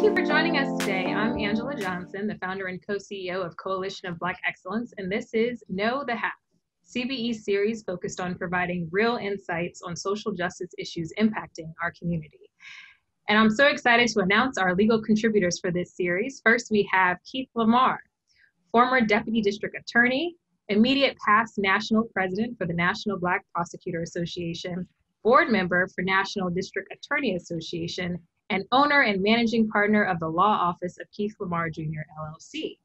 Thank you for joining us today. I'm Angela Johnson, the founder and co-CEO of Coalition of Black Excellence, and this is Know the Half, CBE series focused on providing real insights on social justice issues impacting our community. And I'm so excited to announce our legal contributors for this series. First, we have Keith Lamar, former Deputy District Attorney, immediate past National President for the National Black Prosecutor Association, board member for National District Attorney Association, and owner and managing partner of the law office of Keith Lamar Jr. LLC.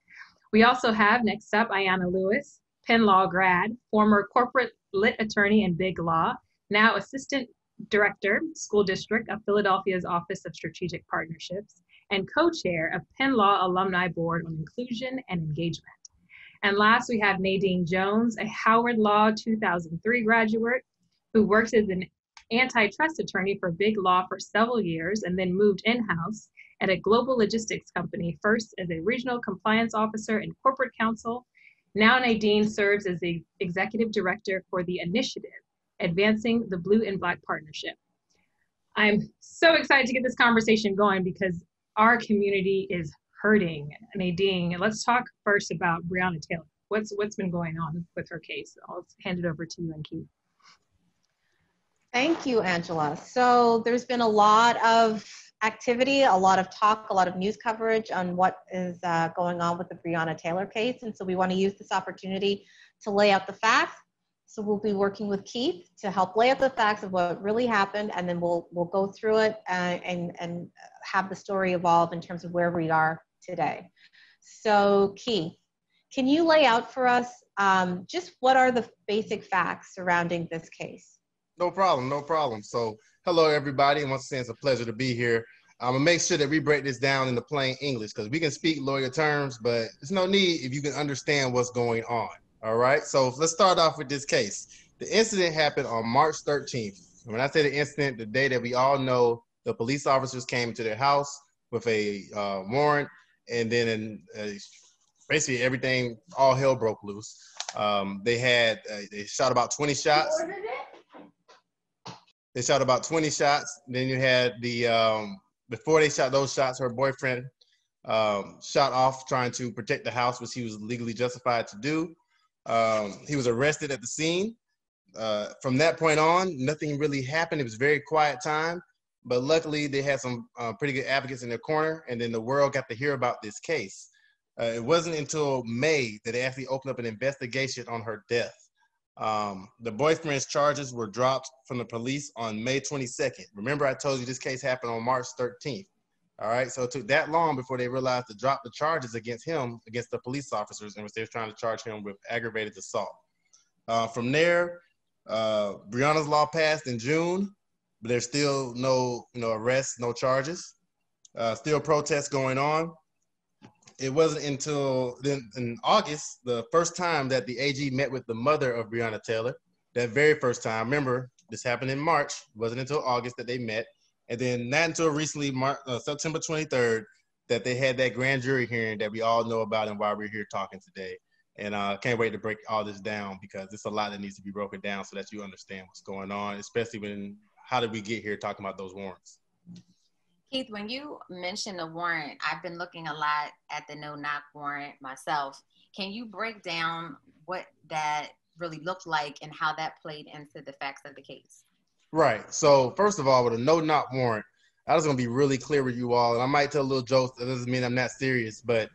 We also have next up Ayana Lewis, Penn Law grad, former corporate lit attorney in Big Law, now assistant director, school district of Philadelphia's Office of Strategic Partnerships, and co-chair of Penn Law Alumni Board on Inclusion and Engagement. And last, we have Nadine Jones, a Howard Law 2003 graduate who works as an antitrust attorney for Big Law for several years and then moved in-house at a global logistics company, first as a regional compliance officer and corporate counsel. Now Nadine serves as the executive director for the initiative, Advancing the Blue and Black Partnership. I'm so excited to get this conversation going because our community is hurting. Nadine, let's talk first about Breonna Taylor. What's what's been going on with her case? I'll hand it over to you and Keith. Thank you, Angela. So there's been a lot of activity, a lot of talk, a lot of news coverage on what is uh, going on with the Breonna Taylor case. And so we want to use this opportunity to lay out the facts. So we'll be working with Keith to help lay out the facts of what really happened, and then we'll we'll go through it uh, and and have the story evolve in terms of where we are today. So Keith, can you lay out for us um, just what are the basic facts surrounding this case? No problem, no problem. So, hello everybody. Once again, it's a pleasure to be here. I'm gonna make sure that we break this down into plain English because we can speak lawyer terms, but there's no need if you can understand what's going on. All right. So let's start off with this case. The incident happened on March 13th. When I say the incident, the day that we all know the police officers came to their house with a uh, warrant, and then uh, basically everything, all hell broke loose. Um, they had uh, they shot about 20 shots. They shot about 20 shots. Then you had the, um, before they shot those shots, her boyfriend um, shot off trying to protect the house, which he was legally justified to do. Um, he was arrested at the scene. Uh, from that point on, nothing really happened. It was very quiet time, but luckily they had some uh, pretty good advocates in their corner, and then the world got to hear about this case. Uh, it wasn't until May that they actually opened up an investigation on her death. Um, the boyfriend's charges were dropped from the police on May 22nd. Remember, I told you this case happened on March 13th. All right, so it took that long before they realized to drop the charges against him, against the police officers, and they were trying to charge him with aggravated assault. Uh, from there, uh, Breonna's law passed in June, but there's still no, you know, arrests, no charges. Uh, still protests going on it wasn't until then in August, the first time that the AG met with the mother of Breonna Taylor. That very first time, remember, this happened in March. It wasn't until August that they met, and then not until recently, March, uh, September 23rd, that they had that grand jury hearing that we all know about and why we're here talking today. And I uh, can't wait to break all this down because it's a lot that needs to be broken down so that you understand what's going on, especially when how did we get here talking about those warrants. Keith, when you mentioned the warrant, I've been looking a lot at the no knock warrant myself. Can you break down what that really looked like and how that played into the facts of the case? Right. So, first of all, with a no knock warrant, I was going to be really clear with you all. And I might tell a little joke. That doesn't mean I'm not serious, but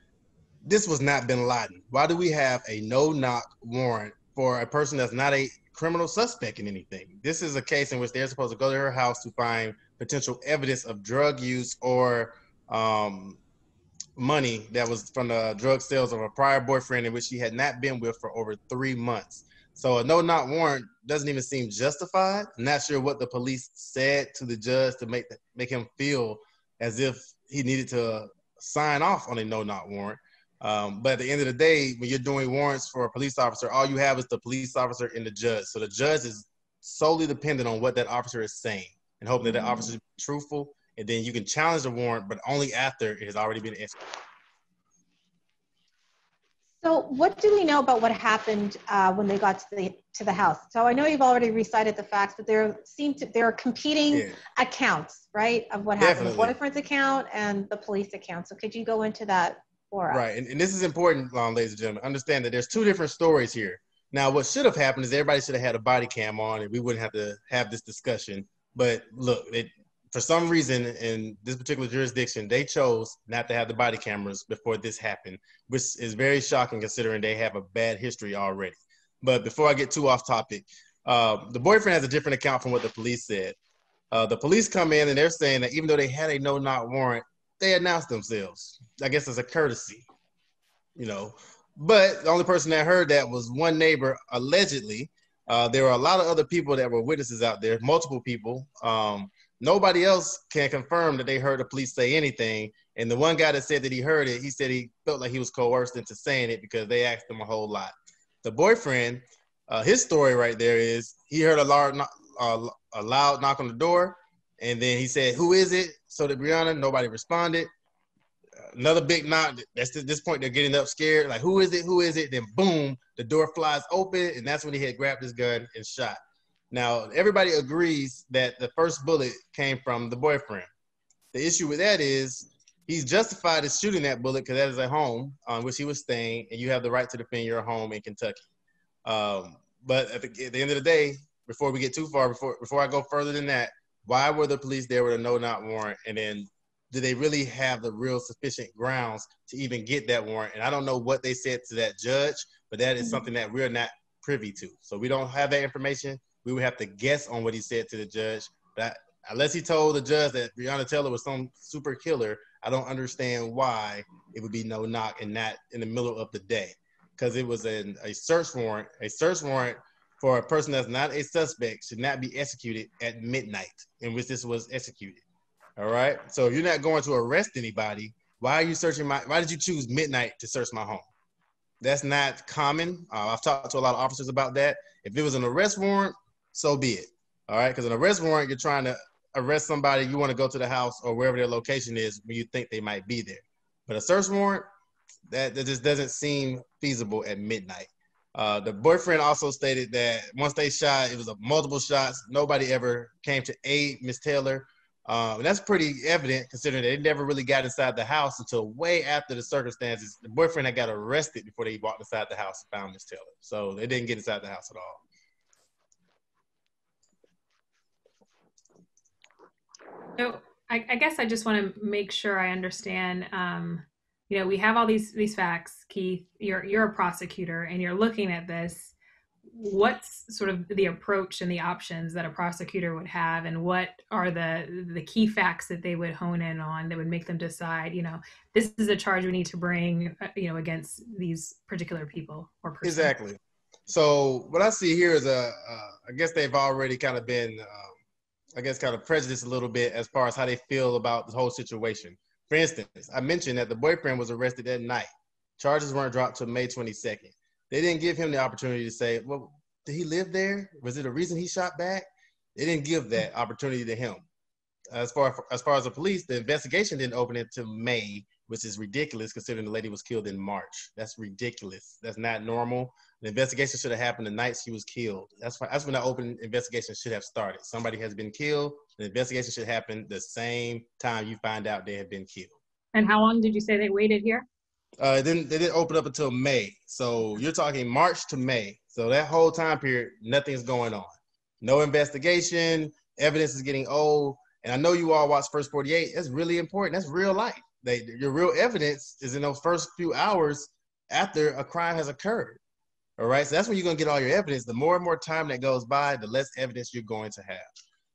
this was not bin Laden. Why do we have a no knock warrant for a person that's not a criminal suspect in anything? This is a case in which they're supposed to go to her house to find potential evidence of drug use or um, money that was from the drug sales of a prior boyfriend in which she had not been with for over three months. So a no-knock warrant doesn't even seem justified. I'm not sure what the police said to the judge to make make him feel as if he needed to sign off on a no-knock warrant. Um, but at the end of the day, when you're doing warrants for a police officer, all you have is the police officer and the judge. So the judge is solely dependent on what that officer is saying and hoping that the mm-hmm. officer is truthful, and then you can challenge the warrant, but only after it has already been executed. So, what do we know about what happened uh, when they got to the to the house? So, I know you've already recited the facts, but there seem to there are competing yeah. accounts, right, of what happened: the boyfriend's account and the police account. So, could you go into that Right, and, and this is important, um, ladies and gentlemen. Understand that there's two different stories here. Now, what should have happened is everybody should have had a body cam on, and we wouldn't have to have this discussion. But look, it, for some reason in this particular jurisdiction, they chose not to have the body cameras before this happened, which is very shocking considering they have a bad history already. But before I get too off topic, uh, the boyfriend has a different account from what the police said. Uh, the police come in and they're saying that even though they had a no knock warrant, they announced themselves. I guess as a courtesy, you know. But the only person that heard that was one neighbor, allegedly. Uh, there were a lot of other people that were witnesses out there, multiple people. Um, nobody else can confirm that they heard the police say anything. And the one guy that said that he heard it, he said he felt like he was coerced into saying it because they asked him a whole lot. The boyfriend, uh, his story right there is he heard a loud, a loud knock on the door, and then he said, "Who is it?" So to Breonna, nobody responded. Another big knock. That's at this point they're getting up scared. Like, who is it? Who is it? Then boom, the door flies open, and that's when he had grabbed his gun and shot. Now, everybody agrees that the first bullet came from the boyfriend. The issue with that is he's justified in shooting that bullet because that is a home on which he was staying, and you have the right to defend your home in Kentucky. Um, but at the, at the, end of the day, before we get too far, before before I go further than that, why were the police there with a no knock warrant? And then do they really have the real sufficient grounds to even get that warrant? And I don't know what they said to that judge, but that is mm-hmm. something that we're not privy to. So we don't have that information we would have to guess on what he said to the judge. But unless he told the judge that Breonna Taylor was some super killer, I don't understand why it would be no knock and not in the middle of the day. Because it was an, a search warrant. A search warrant for a person that's not a suspect should not be executed at midnight, in which this was executed. All right. So you're not going to arrest anybody, why are you searching my? Why did you choose midnight to search my home? That's not common. Uh, I've talked to a lot of officers about that. If it was an arrest warrant, so be it. All right, because an arrest warrant, you're trying to arrest somebody, you want to go to the house or wherever their location is when you think they might be there. But a search warrant, that, that just doesn't seem feasible at midnight. Uh, the boyfriend also stated that once they shot, it was a multiple shots. Nobody ever came to aid Miss Taylor. Um, that's pretty evident considering they never really got inside the house until way after the circumstances. The boyfriend had got arrested before they walked inside the house and found Miss Taylor. So they didn't get inside the house at all. So I, I guess I just want to make sure I understand. Um, you know, we have all these these facts, Keith. You're you're a prosecutor, and you're looking at this. What's sort of the approach and the options that a prosecutor would have, and what are the the key facts that they would hone in on that would make them decide, you know, this is a charge we need to bring, uh, you know, against these particular people or person. Exactly. So what I see here is a, uh, I guess they've already kind of been uh, I guess, kind of prejudiced a little bit as far as how they feel about the whole situation. For instance, I mentioned that the boyfriend was arrested that night. Charges weren't dropped till May 22nd. They didn't give him the opportunity to say, well, did he live there? Was it a reason he shot back? They didn't give that opportunity to him. As far as far as the police, the investigation didn't open until May, which is ridiculous considering the lady was killed in March. That's ridiculous. That's not normal. The investigation should have happened the night she was killed. That's why, that's when the open investigation should have started. Somebody has been killed. The investigation should happen the same time you find out they have been killed. And how long did you say they waited here? Uh, then they didn't open up until May. So you're talking March to May. So that whole time period, nothing's going on. No investigation. Evidence is getting old. And I know you all watch First 48. That's really important. That's real life. They, your real evidence is in those first few hours after a crime has occurred. All right. So that's when you're going to get all your evidence. The more and more time that goes by, the less evidence you're going to have.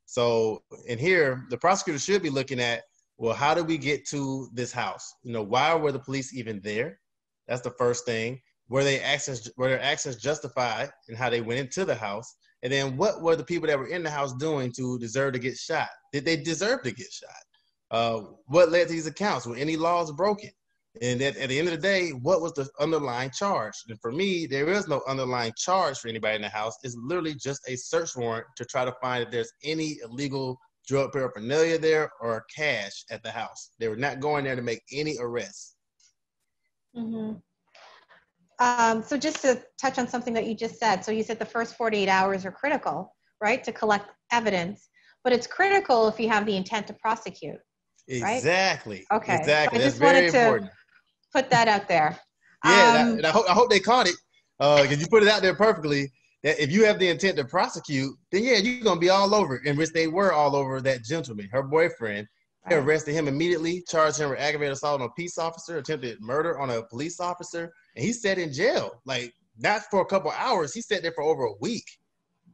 So in here, the prosecutor should be looking at, well, how did we get to this house? You know, why were the police even there? That's the first thing. Were they actions were their actions justified in how they went into the house? And then what were the people that were in the house doing to deserve to get shot? Did they deserve to get shot? Uh, what led to these accounts? Were any laws broken? And at, at the end of the day, what was the underlying charge? And for me, there is no underlying charge for anybody in the house. It's literally just a search warrant to try to find if there's any illegal drug paraphernalia there or cash at the house. They were not going there to make any arrests. Mm-hmm. Um, so just to touch on something that you just said, so you said the first 48 hours are critical, right, to collect evidence, but it's critical if you have the intent to prosecute. Right? Exactly. Okay. Exactly. I That's just wanted very to- important. Put that out there. Yeah, and, I, Um, and I hope I hope they caught it because you put it out there perfectly. That if you have the intent to prosecute, then yeah, you're gonna be all over. In which they were all over that gentleman, her boyfriend. They arrested him immediately, charged him with aggravated assault on a peace officer, attempted murder on a police officer, and he sat in jail. Like not for a couple hours, he sat there for over a week.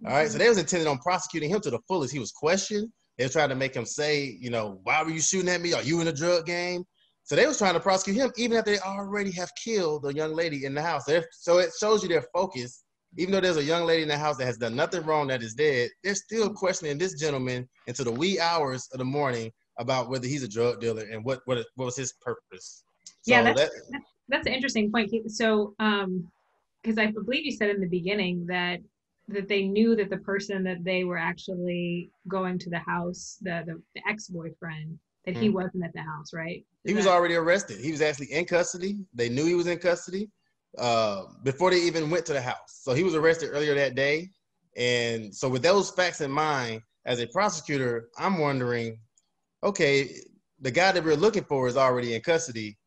All right, so they was intended on prosecuting him to the fullest. He was questioned. They were trying to make him say, you know, why were you shooting at me? Are you in a drug game? So they was trying to prosecute him even after they already have killed the young lady in the house. They're, so it shows you their focus. Even though there's a young lady in the house that has done nothing wrong that is dead, they're still questioning this gentleman into the wee hours of the morning about whether he's a drug dealer and what what, what was his purpose. So Yeah, that's- that, That's an interesting point. So, um, because I believe you said in the beginning that that they knew that the person that they were actually going to the house, the the, the ex boyfriend, that he Mhm. wasn't at the house, right? he was that- already arrested. He was actually in custody. They knew he was in custody uh, before they even went to the house. So he was arrested earlier that day. And so with those facts in mind, as a prosecutor, I'm wondering, okay, the guy that we're looking for is already in custody.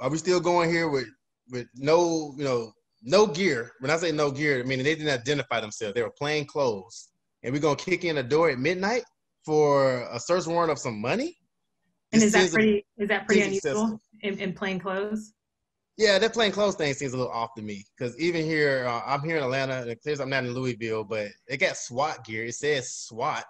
Are we still going here with with no, you know, no gear? When I say no gear, I mean they didn't identify themselves. They were plain clothes. And we're gonna kick in a door at midnight for a search warrant of some money? And is that seems a- pretty? Is that pretty unusual in, in plain clothes? Yeah, that plain clothes thing seems a little off to me because even here, uh, I'm here in Atlanta. and It clears I'm not in Louisville, but they got SWAT gear. It says SWAT,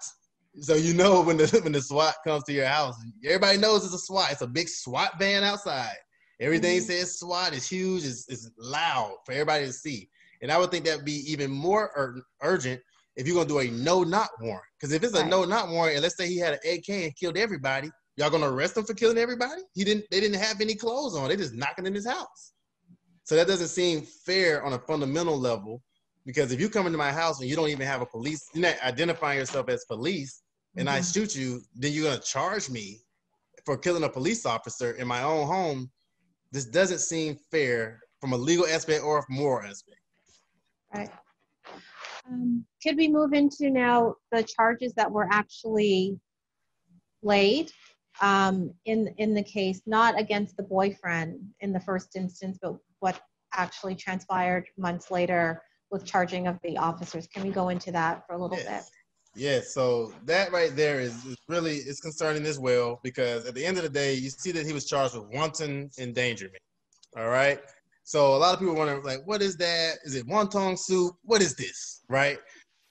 so you know when the when the SWAT comes to your house, everybody knows it's a SWAT. It's a big SWAT van outside. Everything Mhm. says SWAT. It's huge. It's, it's loud for everybody to see. And I would think that'd be even more ur- urgent if you're gonna do a no knock warrant. Because if it's a Right. no knock warrant, and let's say he had an AK and killed everybody, y'all gonna arrest him for killing everybody? He didn't. They didn't have any clothes on. They just knocking in his house. So that doesn't seem fair on a fundamental level. Because if you come into my house and you don't even have a police, you're not identifying yourself as police, and I Mhm. shoot you, then you're gonna charge me for killing a police officer in my own home. This doesn't seem fair from a legal aspect or a moral aspect. Right. Um, could we move into now the charges that were actually laid um, in in the case, not against the boyfriend in the first instance, but what actually transpired months later with charging of the officers? Can we go into that for a little bit? Yes. Yes, so that right there is, is really is concerning as well because at the end of the day, you see that he was charged with wanton endangerment. All right. So a lot of people wonder, like, what is that? Is it wonton soup? What is this? Right?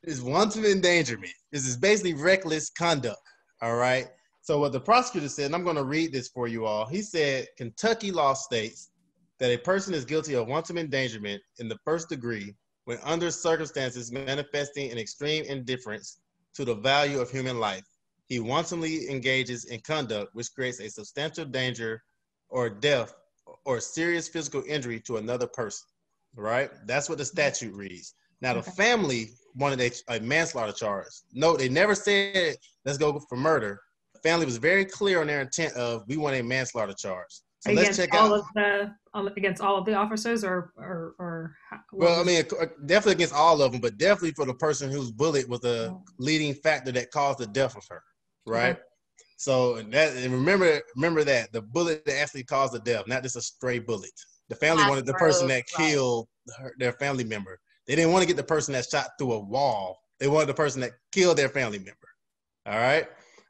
It's wanton endangerment. This is basically reckless conduct. All right. So what the prosecutor said, and I'm going to read this for you all. He said Kentucky law states that a person is guilty of wanton endangerment in the first degree when under circumstances manifesting an extreme indifference to the value of human life, he wantonly engages in conduct which creates a substantial danger or death or serious physical injury to another person. Right? That's what the statute reads. Now, the family wanted a, a manslaughter charge. No, they never said, let's go for murder. Family was very clear on their intent of, we want a manslaughter charge. So let's against check all out. of the against all of the officers, or or or. Well, I mean, definitely against all of them, but definitely for the person whose bullet was the Oh. leading factor that caused the death of her, right? So and that and remember, remember that the bullet that actually caused the death, not just a stray bullet. The family wanted the person that right. killed her, their family member. They didn't want to get the person that shot through a wall. They wanted the person that killed their family member. All right.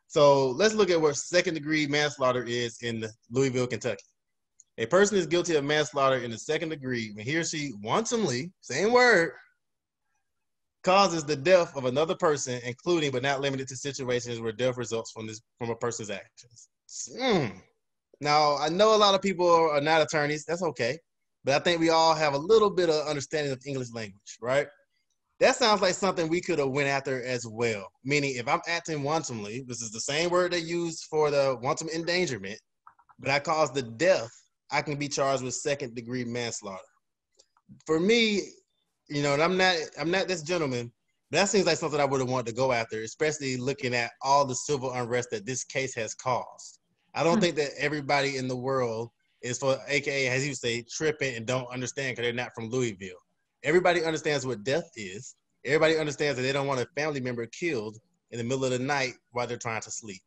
So let's look at what second degree manslaughter is in Louisville, Kentucky. A person is guilty of manslaughter in the second degree when he or she wantonly, same word, causes the death of another person, including but not limited to situations where death results from this from a person's actions. Hmm. Now, I know a lot of people are not attorneys. That's okay, but I think we all have a little bit of understanding of English language, right? That sounds like something we could have went after as well. Meaning, if I'm acting wantonly, this is the same word they use for the wanton endangerment, but I cause the death, I can be charged with second degree manslaughter. For me, you know, and I'm not I'm not this gentleman, but that seems like something I would have wanted to go after, especially looking at all the civil unrest that this case has caused. I don't Hmm. think that everybody in the world is for AKA, as you say, tripping and don't understand because they're not from Louisville. Everybody understands what death is. Everybody understands that they don't want a family member killed in the middle of the night while they're trying to sleep.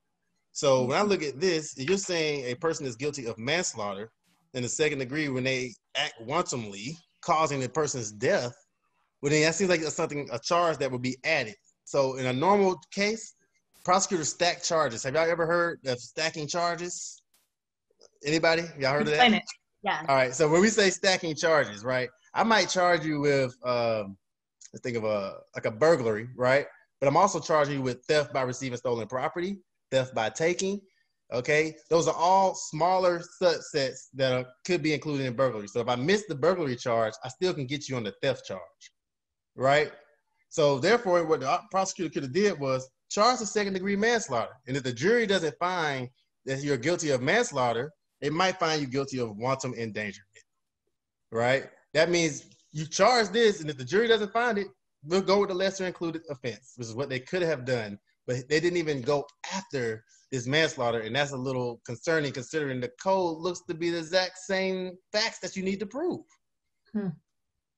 So when I mm-hmm. look at this, you're saying a person is guilty of manslaughter in the second degree when they act wantonly, causing the person's death. Well, then that seems like something a charge that would be added. So in a normal case, prosecutors stack charges. Have y'all ever heard of stacking charges? Anybody? Y'all heard of that? Explain it. Yeah. All right. So when we say stacking charges, right? I might charge you with um, let's think of a like a burglary, right? But I'm also charging you with theft by receiving stolen property, theft by taking. Okay, those are all smaller subsets that are, could be included in burglary. So if I miss the burglary charge, I still can get you on the theft charge, right? So therefore, what the prosecutor could have did was charge the second degree manslaughter. And if the jury doesn't find that you're guilty of manslaughter, it might find you guilty of wanton endangerment, right? That means you charge this, and if the jury doesn't find it, we'll go with the lesser included offense, which is what they could have done, but they didn't even go after this manslaughter, and that's a little concerning considering the code looks to be the exact same facts that you need to prove. Hmm.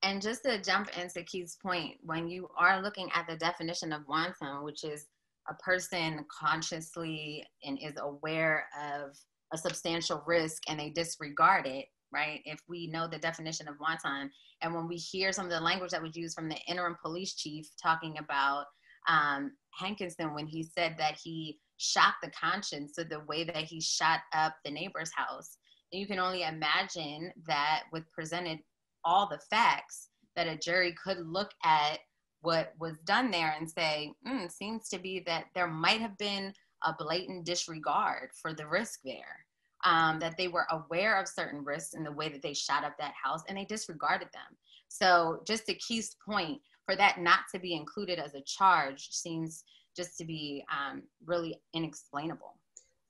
And just to jump into Keith's point, when you are looking at the definition of wanton, which is a person consciously and is aware of a substantial risk and they disregard it, right? If we know the definition of wanton, and when we hear some of the language that was used from the interim police chief talking about um, Hankison when he said that he shocked the conscience of the way that he shot up the neighbor's house, you can only imagine that with presented all the facts that a jury could look at what was done there and say, mm, seems to be that there might have been a blatant disregard for the risk there. Um, that they were aware of certain risks in the way that they shot up that house and they disregarded them. So, just to Keith's point, for that not to be included as a charge seems just to be um, really inexplainable.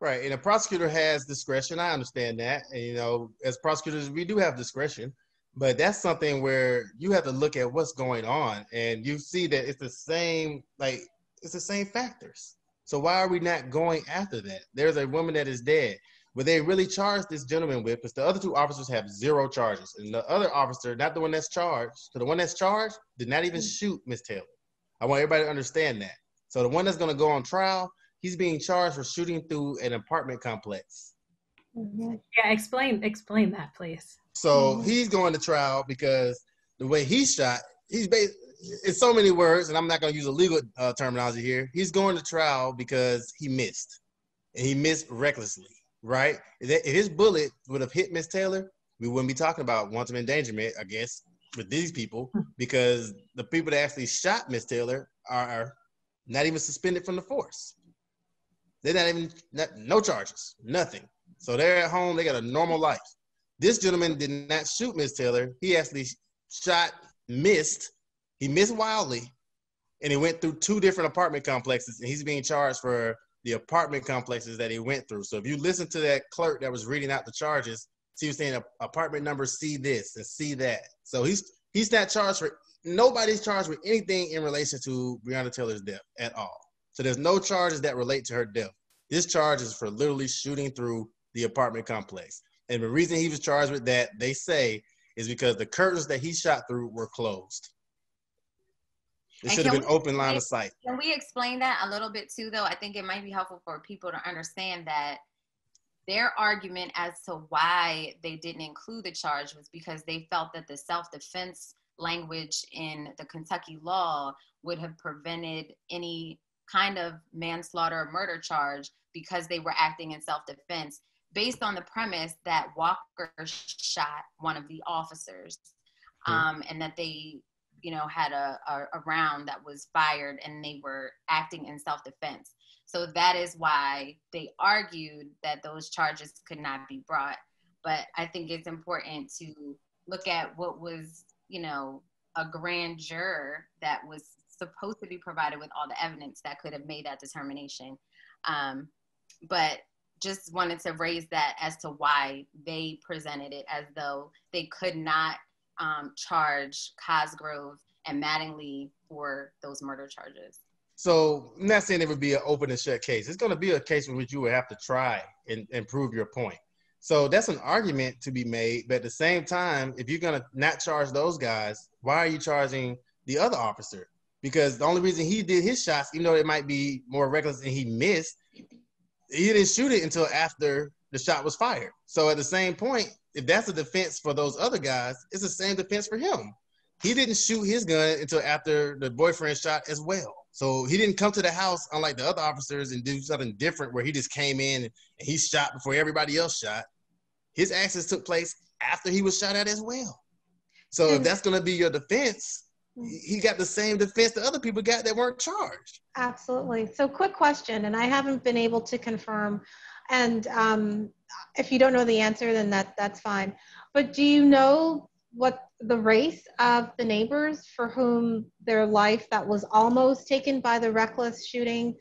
Right, and a prosecutor has discretion. I understand that, and you know, as prosecutors, we do have discretion, but that's something where you have to look at what's going on, and you see that it's the same, like it's the same factors. So why are we not going after that? There's a woman that is dead. What they really charged this gentleman with is the other two officers have zero charges, and the other officer, not the one that's charged, so the one that's charged did not even shoot Miss Taylor. I want everybody to understand that. So the one that's going to go on trial, he's being charged for shooting through an apartment complex. Mm-hmm. Yeah, explain explain that, please. So Mhm. he's going to trial because the way he shot, he's based. It's so many words, and I'm not going to use a legal uh, terminology here. He's going to trial because he missed, and he missed recklessly. Right? If, his bullet would have hit Miss Taylor, we wouldn't be talking about wanton endangerment, I guess, with these people, hmm. because the people that actually shot Miss Taylor are not even suspended from the force. They're not even not, no charges, nothing. So they're at home. They got a normal life. This gentleman did not shoot Miss Taylor. He actually shot, missed. He missed wildly, and he went through two different apartment complexes. And he's being charged for the apartment complexes that he went through. So if you listen to that clerk that was reading out the charges, she was saying apartment number see this and see that. So he's he's not charged for nobody's charged with anything in relation to Breonna Taylor's death at all. So there's no charges that relate to her death. This charge is for literally shooting through the apartment complex. And the reason he was charged with that, they say, is because the curtains that he shot through were closed. It should have been we- open line of sight. Can we explain that a little bit too, though? I think it might be helpful for people to understand that their argument as to why they didn't include the charge was because they felt that the self defense language in the Kentucky law would have prevented any kind of manslaughter or murder charge because they were acting in self defense based on the premise that Walker shot one of the officers um, and that they you know had a, a, a round that was fired and they were acting in self-defense. So that is why they argued that those charges could not be brought. But i think it's important to look at what was you know a grand juror that was supposed to be provided with all the evidence that could have made that determination. Um, but just wanted to raise that as to why they presented it as though they could not um, charge Cosgrove and Mattingly for those murder charges. So I'm not saying it would be an open and shut case. It's going to be a case in which you would have to try and, and prove your point. So that's an argument to be made. But at the same time, if you're gonna not charge those guys, why are you charging the other officer? Because the only reason he did his shots, even though it might be more reckless and he missed, he didn't shoot it until after the shot was fired. So at the same point, if that's a defense for those other guys, it's the same defense for him. He didn't shoot his gun until after the boyfriend shot as well. So he didn't come to the house, unlike the other officers, and do something different where he just came in and he shot before everybody else shot. His actions took place after he was shot at as well. So if that's going to be your defense, he got the same defense that other people got that weren't charged. Absolutely. So, quick question, and I haven't been able to confirm. And um, if you don't know the answer, then that that's fine. But do you know what the race of the neighbors for whom their life that was almost taken by the reckless shooting,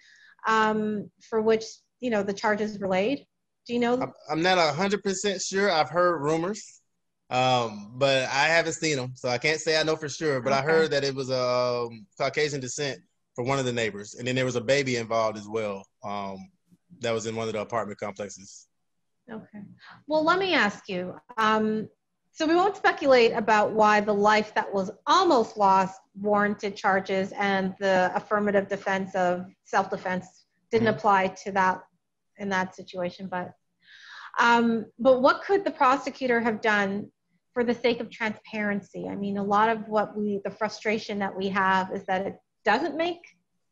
um, for which you know the charges were laid? Do you know? I'm not hundred percent sure. I've heard rumors. Um, but I haven't seen them, so I can't say I know for sure. But okay. I heard that it was a um, Caucasian descent for one of the neighbors, and then there was a baby involved as well. Um, that was in one of the apartment complexes. Okay. Well, let me ask you. Um, so we won't speculate about why the life that was almost lost warranted charges, and the affirmative defense of self-defense didn't mm-hmm. apply to that in that situation. But um, but what could the prosecutor have done for the sake of transparency. I mean, a lot of what we, the frustration that we have is that it doesn't make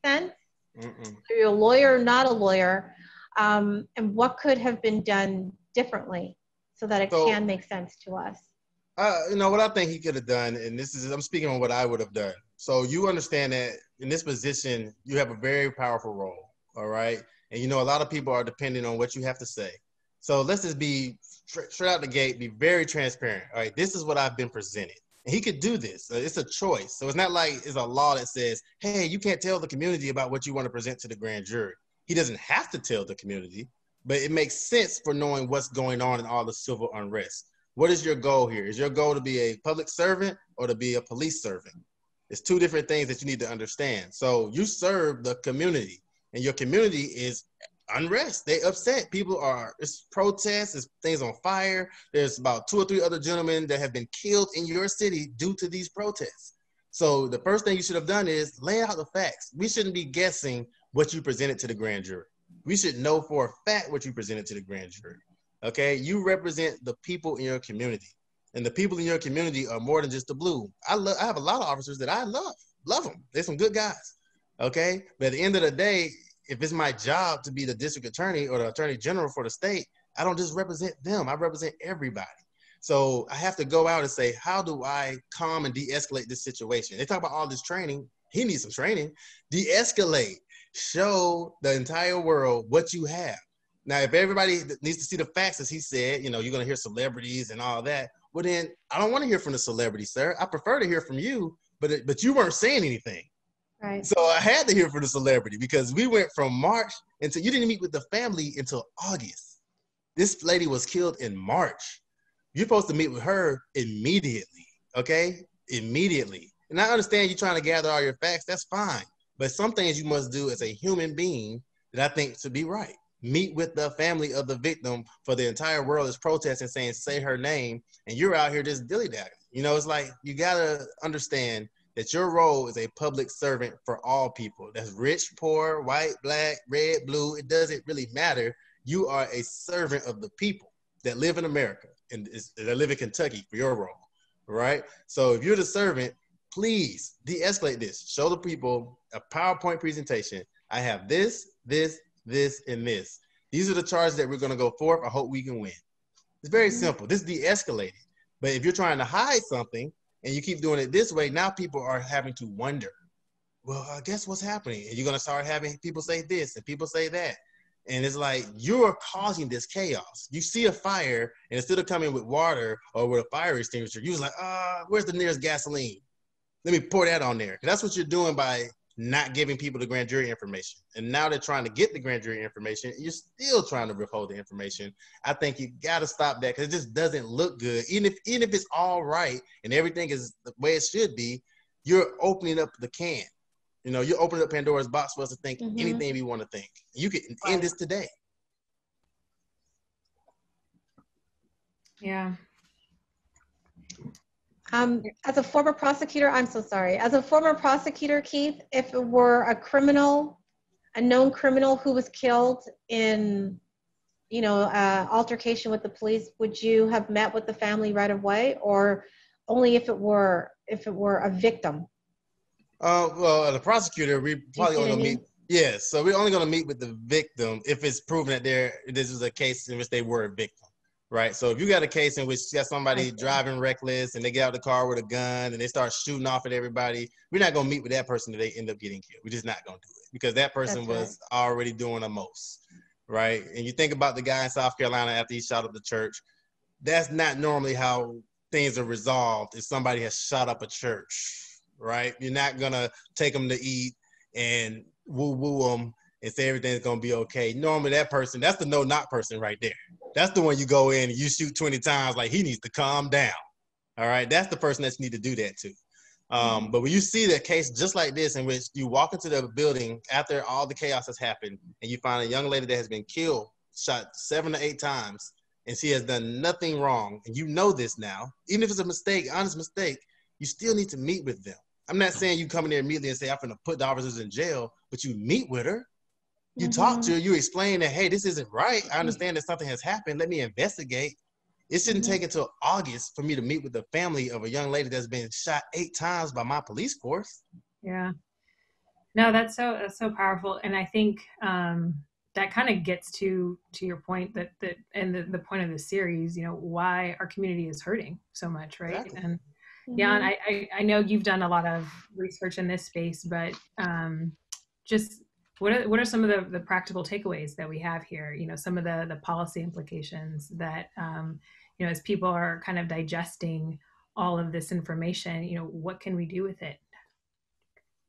sense. Mm-mm. You're a lawyer, or not a lawyer, um, and what could have been done differently so that it so, can make sense to us. Uh, you know what I think he could have done, and this is I'm speaking on what I would have done. So you understand that in this position, you have a very powerful role, all right? And you know a lot of people are depending on what you have to say. So let's just be straight out the gate, be very transparent. All right, this is what I've been presented. And he could do this. It's a choice. So it's not like it's a law that says, hey, you can't tell the community about what you want to present to the grand jury. He doesn't have to tell the community, but it makes sense for knowing what's going on in all the civil unrest. What is your goal here? Is your goal to be a public servant or to be a police servant? It's two different things that you need to understand. So you serve the community, and your community is unrest. They upset. People are it's protests, it's things on fire. There's about two or three other gentlemen that have been killed in your city due to these protests. So the first thing you should have done is lay out the facts. We shouldn't be guessing what you presented to the grand jury. We should know for a fact what you presented to the grand jury. Okay, you represent the people in your community, and the people in your community are more than just the blue. I love. I have a lot of officers that I love. Love them. They're some good guys. Okay, but at the end of the day, if it's my job to be the district attorney or the attorney general for the state, I don't just represent them. I represent everybody. So I have to go out and say, how do I calm and de-escalate this situation? They talk about all this training. He needs some training. De-escalate. Show the entire world what you have. Now, if everybody needs to see the facts, as he said, you know, you're going to hear celebrities and all that. Well, then I don't want to hear from the celebrity, sir. I prefer to hear from you, but but you weren't saying anything. Right. So I had to hear from the celebrity because we went from March until you didn't meet with the family until August. This lady was killed in March. You're supposed to meet with her immediately. Okay? Immediately. And I understand you're trying to gather all your facts. That's fine. But some things you must do as a human being that I think to be right. Meet with the family of the victim for the entire world is protesting, saying, say her name, and you're out here just dilly dallying. You know, it's like you gotta understand that your role is a public servant for all people. That's rich, poor, white, black, red, blue. It doesn't really matter. You are a servant of the people that live in America and that live in Kentucky for your role, right? So if you're the servant, please de-escalate this. Show the people a PowerPoint presentation. I have this, this, this, and this. These are the charges that we're going to go forth. I hope we can win. It's very mm-hmm. simple. This de-escalated. But if you're trying to hide something, and you keep doing it this way, now people are having to wonder, well, I guess what's happening? And you're gonna start having people say this and people say that. And it's like you're causing this chaos. You see a fire, and instead of coming with water or with a fire extinguisher, you're like, ah, uh, where's the nearest gasoline? Let me pour that on there. That's what you're doing by not giving people the grand jury information. And now they're trying to get the grand jury information. You're still trying to withhold the information. I think you got to stop that because it just doesn't look good. Even if even if it's all right and everything is the way it should be, you're opening up the can. You know, you're opening up Pandora's box for us to think mm-hmm. anything we want to think. You can end this today. Yeah. Um, as a former prosecutor, I'm so sorry. As a former prosecutor, Keith, if it were a criminal, a known criminal who was killed in, you know, uh, altercation with the police, would you have met with the family right away, or only if it were if it were a victim? Uh, well, the prosecutor, we probably only gonna meet. Yes, so we're only gonna meet with the victim if it's proven that there this is a case in which they were a victim, right? So if you got a case in which you got somebody driving reckless and they get out of the car with a gun and they start shooting off at everybody, we're not gonna meet with that person that they end up getting killed. We're just not gonna do it because that person That's was already doing the most, right? And you think about the guy in South Carolina after he shot up the church. That's not normally how things are resolved if somebody has shot up a church, right? You're not gonna take them to eat and woo woo them and say everything's gonna be okay. Normally, that person, that's the no knock person right there. That's the one you go in and you shoot 20 times, like he needs to calm down. All right, that's the person that you need to do that to. Um, but when you see the case just like this, in which you walk into the building after all the chaos has happened, and you find a young lady that has been killed, shot seven to eight times, and she has done nothing wrong, and you know this now, even if it's a mistake, honest mistake, you still need to meet with them. I'm not saying you come in there immediately and say, I'm going to put the officers in jail, but you meet with her. You talk to her, you explain that, hey, this isn't right. I understand that something has happened. Let me investigate. It shouldn't Mhm. take until August for me to meet with the family of a young lady that's been shot eight times by my police force. Yeah. No, that's so that's so powerful, and I think um, that kind of gets to to your point that that and the, the point of the series. You know why our community is hurting so much, right? Exactly. And yeah, and Mhm. I, I I know you've done a lot of research in this space, but um, just what are what are some of the the practical takeaways that we have here? You know, some of the the policy implications that um, you know as people are kind of digesting all of this information. You know, what can we do with it?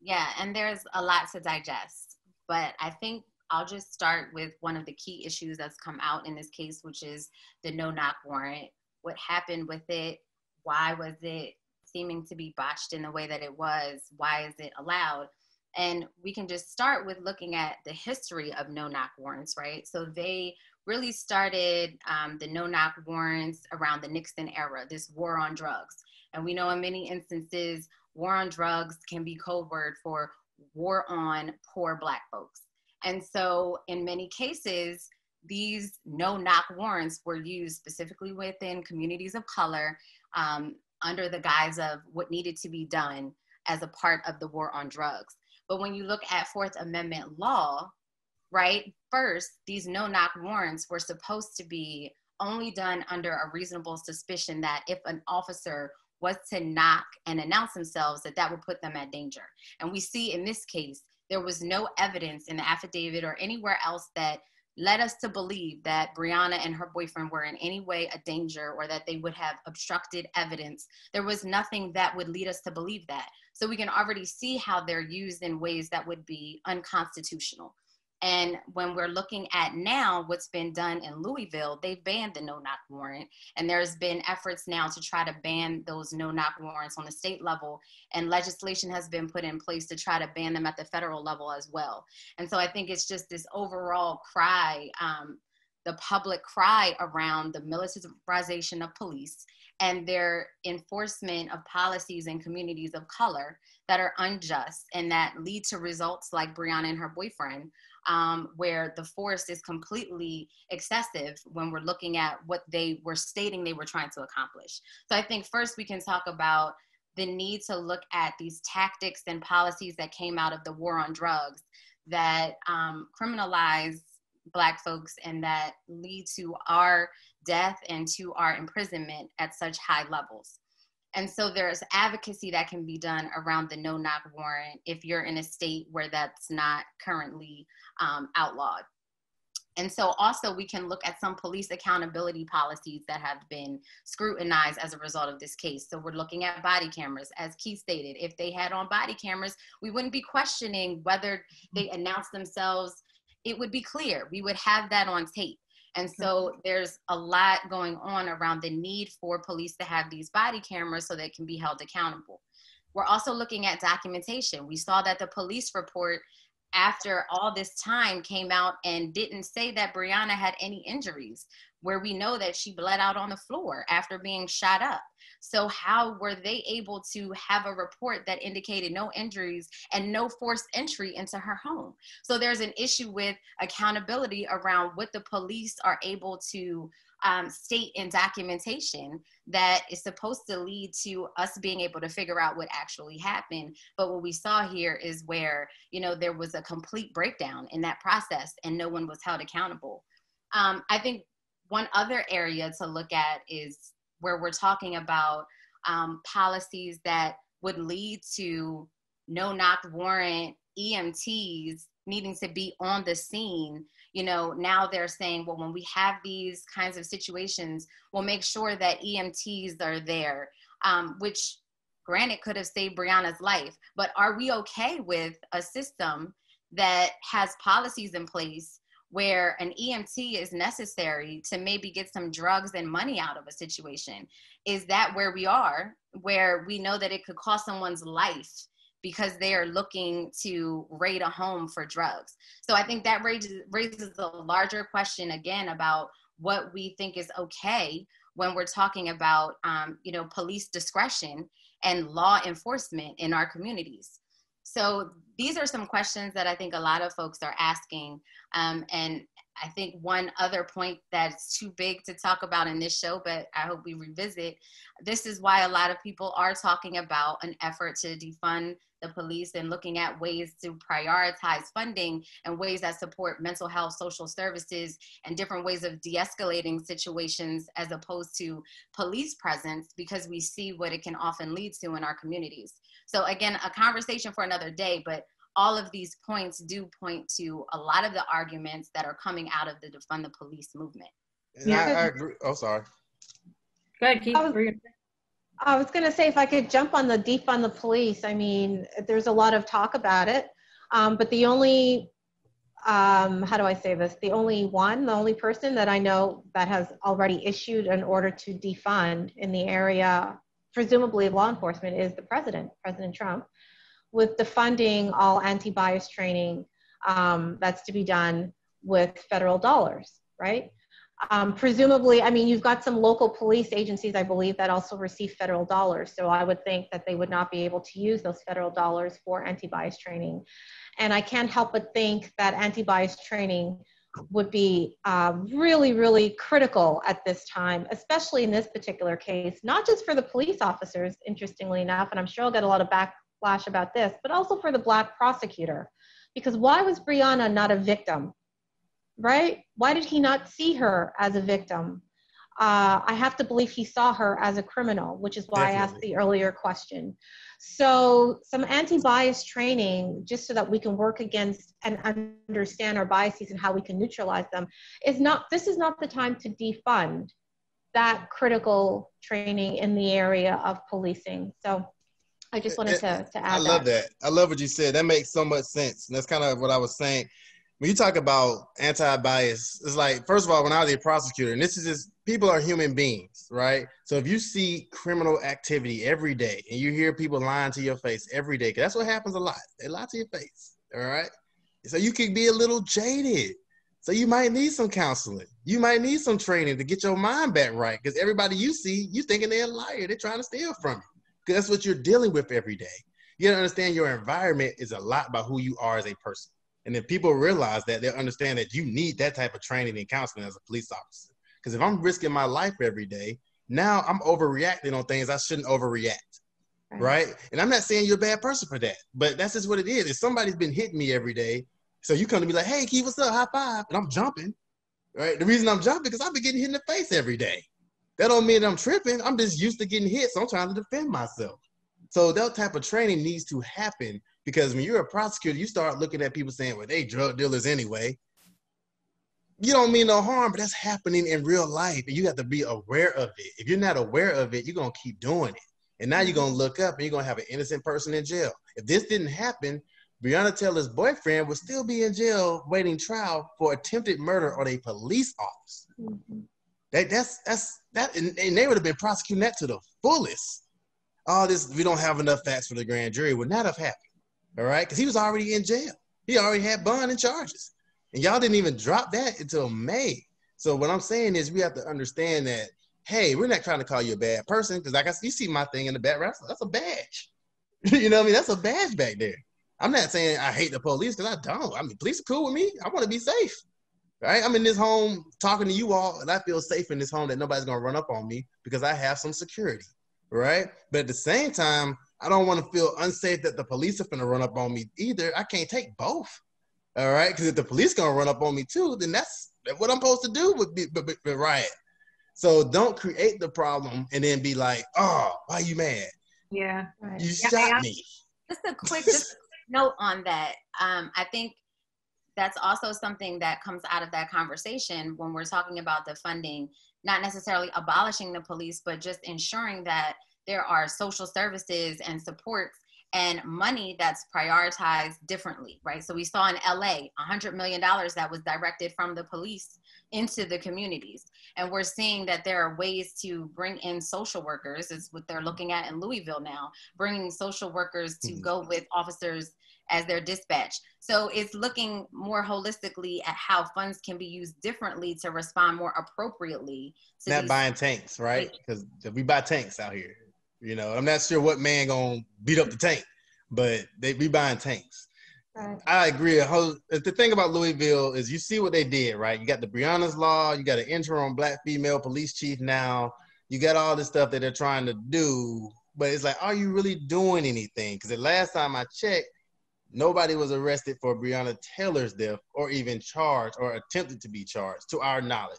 Yeah, and there's a lot to digest, but I think I'll just start with one of the key issues that's come out in this case, which is the no knock warrant. What happened with it? Why was it seeming to be botched in the way that it was? Why is it allowed? And we can just start with looking at the history of no knock warrants, right? So they really started um, the no knock warrants around the Nixon era, this war on drugs. And we know in many instances, war on drugs can be code word for war on poor black folks. And so in many cases, these no knock warrants were used specifically within communities of color um, under the guise of what needed to be done as a part of the war on drugs. But when you look at Fourth Amendment law, right, first, these no knock warrants were supposed to be only done under a reasonable suspicion that if an officer was to knock and announce themselves that that would put them at danger. And we see in this case, there was no evidence in the affidavit or anywhere else that led us to believe that Breonna and her boyfriend were in any way a danger or that they would have obstructed evidence. There was nothing that would lead us to believe that. So we can already see how they're used in ways that would be unconstitutional. And when we're looking at now what's been done in Louisville, they've banned the no knock warrant. And there's been efforts now to try to ban those no knock warrants on the state level. And legislation has been put in place to try to ban them at the federal level as well. And so I think it's just this overall cry, um, the public cry around the militarization of police and their enforcement of policies in communities of color that are unjust and that lead to results like Breonna and her boyfriend, um, where the force is completely excessive when we're looking at what they were stating they were trying to accomplish. So I think first we can talk about the need to look at these tactics and policies that came out of the war on drugs that um, criminalize Black folks and that lead to our death and to our imprisonment at such high levels. And so there's advocacy that can be done around the no knock warrant if you're in a state where that's not currently um, outlawed. And so also we can look at some police accountability policies that have been scrutinized as a result of this case. So we're looking at body cameras. As Keith stated, if they had on body cameras, we wouldn't be questioning whether they announced themselves. It would be clear. We would have that on tape. And mm-hmm. so there's a lot going on around the need for police to have these body cameras so they can be held accountable. We're also looking at documentation. We saw that the police report after all this time came out and didn't say that Breonna had any injuries. Where we know that she bled out on the floor after being shot up. So, how were they able to have a report that indicated no injuries and no forced entry into her home? So, there's an issue with accountability around what the police are able to um, state in documentation that is supposed to lead to us being able to figure out what actually happened. But what we saw here is where, you know, there was a complete breakdown in that process and no one was held accountable. Um, I think one other area to look at is where we're talking about um, policies that would lead to no knock warrant EMTs needing to be on the scene. You know, now they're saying, well, when we have these kinds of situations, we'll make sure that EMTs are there, um, which granted could have saved Breonna's life. But are we okay with a system that has policies in place where an EMT is necessary to maybe get some drugs and money out of a situation. Is that where we are, where we know that it could cost someone's life because they are looking to raid a home for drugs? So I think that raises, raises a larger question again about what we think is okay when we're talking about, um, you know, police discretion and law enforcement in our communities. So these are some questions that I think a lot of folks are asking. Um, and I think one other point that's too big to talk about in this show, but I hope we revisit. This is why a lot of people are talking about an effort to defund the police and looking at ways to prioritize funding and ways that support mental health, social services, and different ways of de escalating situations as opposed to police presence because we see what it can often lead to in our communities. So, again, a conversation for another day, but all of these points do point to a lot of the arguments that are coming out of the defund the police movement. Yeah, I, I agree. Oh, sorry. Go ahead, Keith. I was, I was going to say if I could jump on the defund the police. I mean, there's a lot of talk about it, um, but the only um, how do I say this? The only one, the only person that I know that has already issued an order to defund in the area, presumably law enforcement, is the president, President Trump with defunding all anti-bias training um, that's to be done with federal dollars, right? Um, presumably, I mean, you've got some local police agencies, I believe, that also receive federal dollars. So I would think that they would not be able to use those federal dollars for anti-bias training. And I can't help but think that anti-bias training would be uh, really, really critical at this time, especially in this particular case, not just for the police officers, interestingly enough, and I'm sure I'll get a lot of backlash about this, but also for the black prosecutor. Because why was Breonna not a victim? Right? Why did he not see her as a victim? Uh, I have to believe he saw her as a criminal, which is why Definitely. I asked the earlier question. So, some anti bias training, just so that we can work against and understand our biases and how we can neutralize them, is not, this is not the time to defund that critical training in the area of policing. So, I just wanted to, to add. I love that. that. I love what you said. That makes so much sense. And that's kind of what I was saying. When you talk about anti-bias, it's like first of all, when I was a prosecutor, and this is just people are human beings, right? So if you see criminal activity every day and you hear people lying to your face every day, that's what happens a lot. They lie to your face. All right. So you could be a little jaded. So you might need some counseling. You might need some training to get your mind back right. Because everybody you see, you're thinking they're a liar. They're trying to steal from you because that's what you're dealing with every day. You gotta understand your environment is a lot about who you are as a person. And if people realize that, they'll understand that you need that type of training and counseling as a police officer. Because if I'm risking my life every day, now I'm overreacting on things I shouldn't overreact. Right. right. And I'm not saying you're a bad person for that, but that's just what it is. If somebody's been hitting me every day, so you come to me like, hey, Keith, what's up? High five. And I'm jumping. Right. The reason I'm jumping because I've been getting hit in the face every day. That don't mean I'm tripping. I'm just used to getting hit, so I'm trying to defend myself. So that type of training needs to happen because when you're a prosecutor, you start looking at people saying, "Well, they drug dealers anyway." You don't mean no harm, but that's happening in real life, and you have to be aware of it. If you're not aware of it, you're gonna keep doing it, and now you're gonna look up and you're gonna have an innocent person in jail. If this didn't happen, Breonna Taylor's boyfriend would still be in jail waiting trial for attempted murder on a police officer. Mm-hmm. That that's that's that, and, and they would have been prosecuting that to the fullest. All this, we don't have enough facts for the grand jury would not have happened. All right, because he was already in jail. He already had bond and charges, and y'all didn't even drop that until May. So what I'm saying is we have to understand that, hey, we're not trying to call you a bad person because like I you see my thing in the background, that's a badge. you know what I mean? That's a badge back there. I'm not saying I hate the police because I don't. I mean, police are cool with me. I want to be safe. Right? I'm in this home talking to you all, and I feel safe in this home that nobody's gonna run up on me because I have some security. Right? But at the same time, I don't want to feel unsafe that the police are gonna run up on me either. I can't take both. All right, because if the police gonna run up on me too, then that's what I'm supposed to do with, with, with riot. So don't create the problem and then be like, "Oh, why you mad? Yeah, you yeah, shot me." Just a quick just note on that. Um, I think that's also something that comes out of that conversation when we're talking about the funding, not necessarily abolishing the police, but just ensuring that there are social services and supports and money that's prioritized differently, right? So we saw in LA $100 million that was directed from the police into the communities. And we're seeing that there are ways to bring in social workers, is what they're looking at in Louisville now, bringing social workers to mm-hmm. go with officers as their dispatch. So it's looking more holistically at how funds can be used differently to respond more appropriately. Not buying tanks, right? Because we buy tanks out here. You know, I'm not sure what man gonna beat up the tank, but they be buying tanks. Right. I agree. The thing about Louisville is you see what they did, right? You got the Breonna's Law, you got an interim black female police chief now, you got all this stuff that they're trying to do, but it's like, are you really doing anything? Because the last time I checked, nobody was arrested for Breonna Taylor's death or even charged or attempted to be charged, to our knowledge.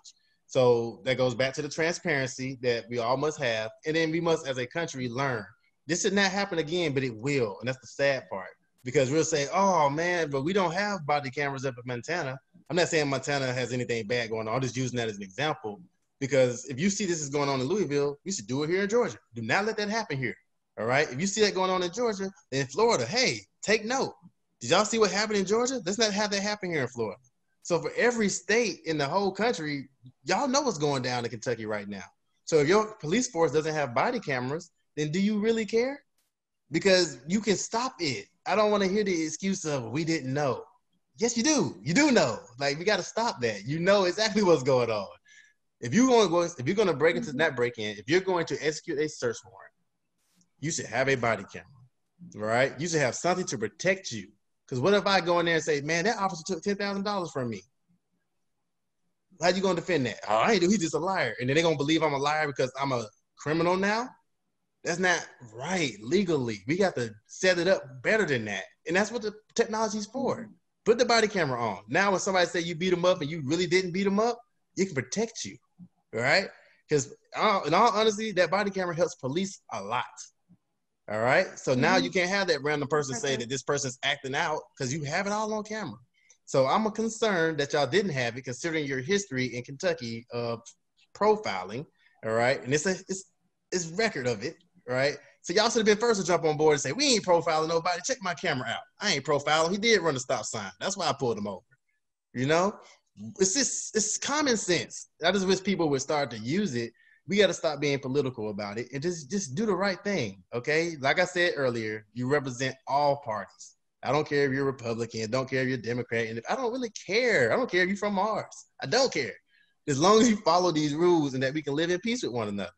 So that goes back to the transparency that we all must have. And then we must, as a country, learn. This should not happen again, but it will. And that's the sad part. Because we'll say, oh man, but we don't have body cameras up in Montana. I'm not saying Montana has anything bad going on. I'm just using that as an example. Because if you see this is going on in Louisville, you should do it here in Georgia. Do not let that happen here. All right. If you see that going on in Georgia, in Florida, hey, take note. Did y'all see what happened in Georgia? Let's not have that happen here in Florida. So for every state in the whole country, y'all know what's going down in Kentucky right now. So if your police force doesn't have body cameras, then do you really care? Because you can stop it. I don't want to hear the excuse of we didn't know. Yes, you do. You do know. Like we got to stop that. You know exactly what's going on. If you're going to go, if you're going to break into mm-hmm. that break in, if you're going to execute a search warrant, you should have a body camera, right? You should have something to protect you because what if I go in there and say, man, that officer took ten thousand dollars from me? How you gonna defend that? Oh, I ain't do. He's just a liar, and then they gonna believe I'm a liar because I'm a criminal now. That's not right legally. We got to set it up better than that, and that's what the technology's for. Put the body camera on. Now, when somebody say you beat them up and you really didn't beat them up, it can protect you, right? Because uh, in all honesty, that body camera helps police a lot. All right. So now mm-hmm. you can't have that random person say that this person's acting out because you have it all on camera. So I'm a concern that y'all didn't have it considering your history in Kentucky of profiling. All right. And it's a it's it's record of it, right? So y'all should have been first to jump on board and say, we ain't profiling nobody. Check my camera out. I ain't profiling. He did run a stop sign. That's why I pulled him over. You know? It's just it's common sense. I just wish people would start to use it we got to stop being political about it and just just do the right thing. Okay, like I said earlier, you represent all parties. I don't care if you're Republican, don't care if you're Democrat, and I don't really care. I don't care if you're from Mars. I don't care. As long as you follow these rules and that we can live in peace with one another.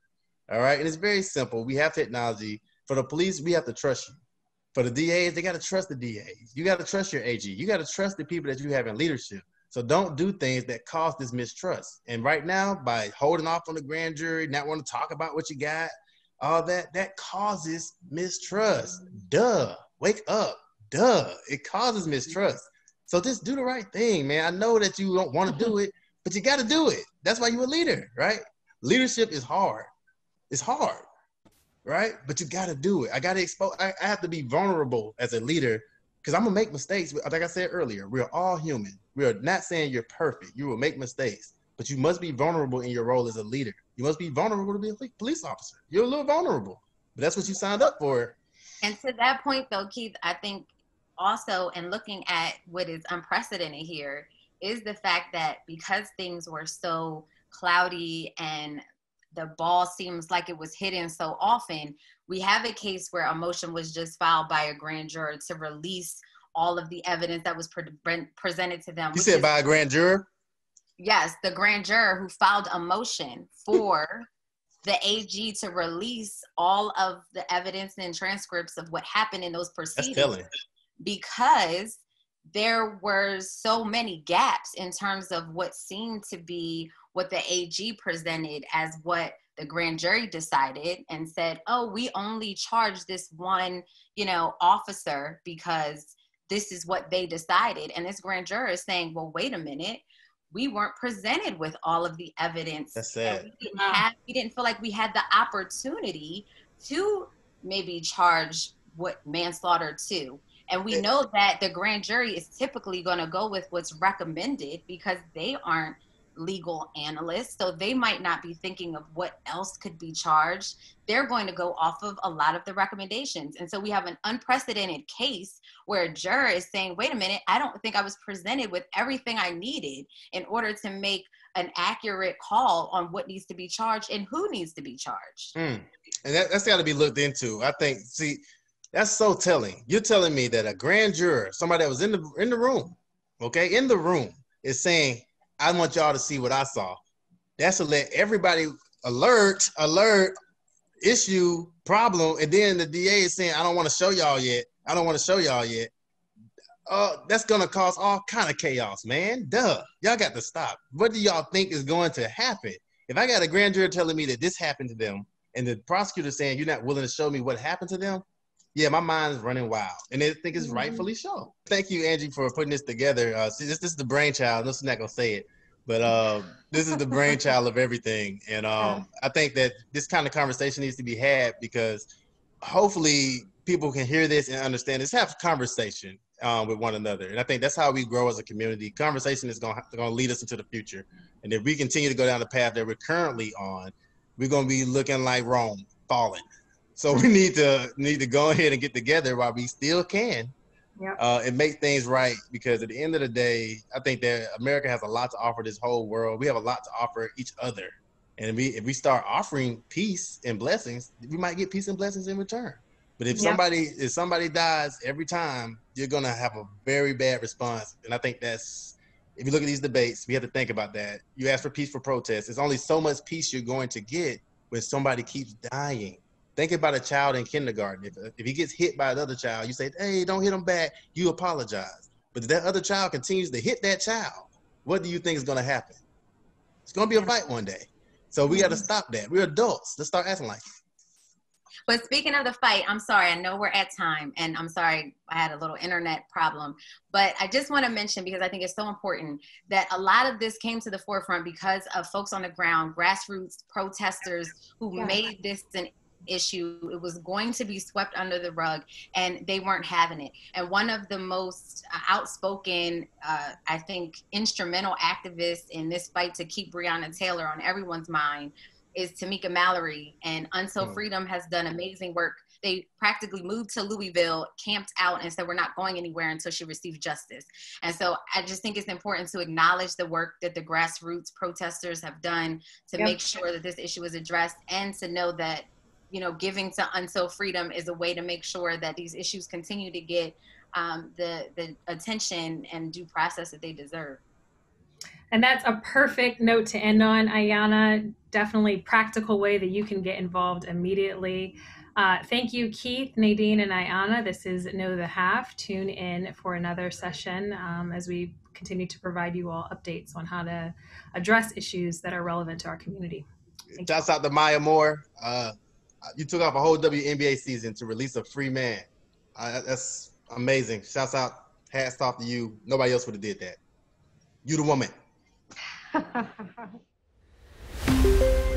All right, and it's very simple. We have technology. For the police, we have to trust you. For the DAs, they got to trust the DAs. You got to trust your AG. You got to trust the people that you have in leadership. So don't do things that cause this mistrust. And right now, by holding off on the grand jury, not want to talk about what you got, all that, that causes mistrust. Duh. Wake up. Duh. It causes mistrust. So just do the right thing, man. I know that you don't want to do it, but you got to do it. That's why you're a leader, right? Leadership is hard. It's hard, right? But you got to do it. I got to expose. I, I have to be vulnerable as a leader because I'm gonna make mistakes. Like I said earlier, we're all human. We are not saying you're perfect. You will make mistakes, but you must be vulnerable in your role as a leader. You must be vulnerable to be a police officer. You're a little vulnerable, but that's what you signed up for. And to that point, though, Keith, I think also in looking at what is unprecedented here is the fact that because things were so cloudy and the ball seems like it was hidden so often, we have a case where a motion was just filed by a grand jury to release all of the evidence that was pre- presented to them. You said is, by a grand juror? yes, the grand juror who filed a motion for the AG to release all of the evidence and transcripts of what happened in those proceedings because there were so many gaps in terms of what seemed to be what the AG presented as what the grand jury decided and said, "Oh, we only charge this one, you know, officer because this is what they decided." And this grand jury is saying, "Well, wait a minute we weren't presented with all of the evidence. That's it. We didn't, have, we didn't feel like we had the opportunity to maybe charge what manslaughter to. And we know that the grand jury is typically going to go with what's recommended because they aren't legal analysts, so they might not be thinking of what else could be charged. They're going to go off of a lot of the recommendations. And so we have an unprecedented case where a juror is saying, wait a minute, I don't think I was presented with everything I needed in order to make an accurate call on what needs to be charged and who needs to be charged. Mm. And that, that's got to be looked into. I think, see, that's so telling. You're telling me that a grand juror, somebody that was in the in the room, okay, in the room, is saying I want y'all to see what I saw. That's to let everybody alert, alert, issue, problem, and then the DA is saying, I don't want to show y'all yet. I don't want to show y'all yet. Uh, that's gonna cause all kind of chaos, man. Duh. Y'all got to stop. What do y'all think is going to happen? If I got a grand jury telling me that this happened to them, and the prosecutor saying you're not willing to show me what happened to them, yeah, my mind is running wild, and I think it's mm-hmm. rightfully so. Thank you, Angie, for putting this together. Uh, see, this, this is the brainchild. This is not gonna say it, but uh, this is the brainchild of everything, and um, I think that this kind of conversation needs to be had because hopefully people can hear this and understand this. Have conversation um, with one another, and I think that's how we grow as a community. Conversation is gonna going to lead us into the future, and if we continue to go down the path that we're currently on, we're going to be looking like Rome falling. So we need to need to go ahead and get together while we still can, yep. uh, and make things right. Because at the end of the day, I think that America has a lot to offer this whole world. We have a lot to offer each other, and if we if we start offering peace and blessings, we might get peace and blessings in return. But if somebody if somebody dies every time, you're gonna have a very bad response. And I think that's if you look at these debates, we have to think about that. You ask for peace for protest. There's only so much peace you're going to get when somebody keeps dying. Think about a child in kindergarten. If, if he gets hit by another child, you say, hey, don't hit him back. You apologize. But if that other child continues to hit that child, what do you think is going to happen? It's going to be a fight one day. So we got to mm-hmm. stop that. We're adults. Let's start acting like it. But speaking of the fight, I'm sorry, I know we're at time and I'm sorry I had a little internet problem. But I just want to mention because I think it's so important that a lot of this came to the forefront because of folks on the ground, grassroots protesters who yeah. made this an issue. It was going to be swept under the rug, and they weren't having it. And one of the most uh, outspoken, uh, I think, instrumental activists in this fight to keep Breonna Taylor on everyone's mind is Tamika Mallory. And Until mm. Freedom has done amazing work. They practically moved to Louisville, camped out, and said, We're not going anywhere until she receives justice. And so I just think it's important to acknowledge the work that the grassroots protesters have done to yep. make sure that this issue is addressed and to know that you know, giving to Until Freedom is a way to make sure that these issues continue to get um, the the attention and due process that they deserve. And that's a perfect note to end on, Ayana. Definitely practical way that you can get involved immediately. Uh, thank you, Keith, Nadine, and Ayana. This is Know the Half. Tune in for another session um, as we continue to provide you all updates on how to address issues that are relevant to our community. Shouts out to Maya Moore. Uh, you took off a whole WNBA season to release a free man. Uh, that's amazing. Shouts out, hats off to you. Nobody else would have did that. You the woman.